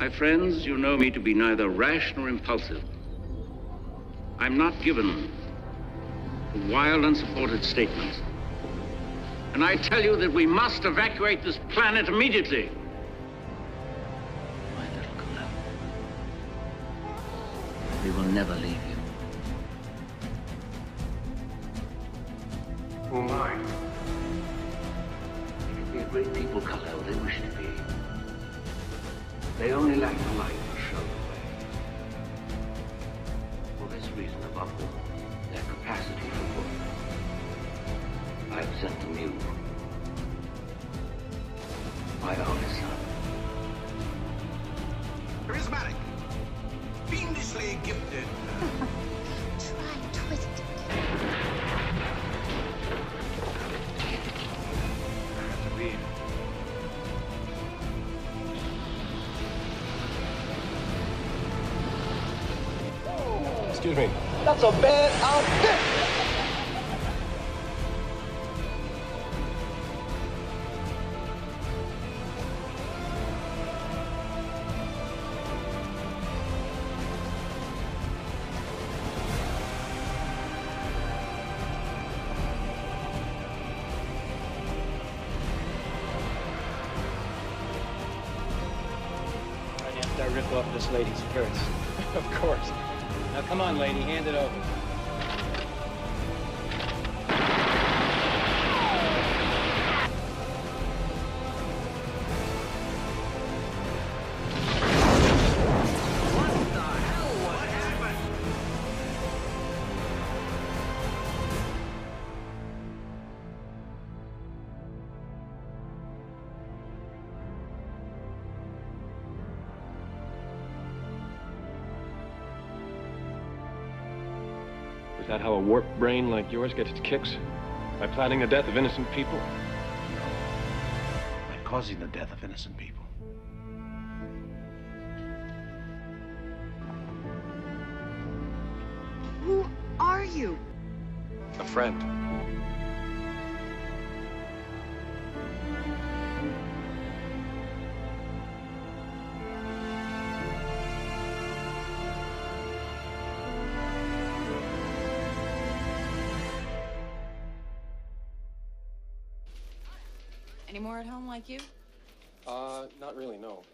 My friends, you know me to be neither rash nor impulsive. I'm not given to wild, unsupported statements. And I tell you that we must evacuate this planet immediately. My little Kal-El. We will never leave you. Who am I? They can be a great people, Kal-El. They wish to be. They only lack the light to show the way. For this reason, above all, their capacity for work. I have sent them you. My only son. Charismatic. Fiendishly gifted. Excuse me. That's a bad outfit. Rip off this lady's skirts. of course. Now come on, lady, hand it over. Is that how a warped brain like yours gets its kicks? By planning the death of innocent people? No. By causing the death of innocent people. Who are you? A friend. Any more at home like you? Uh, not really, no.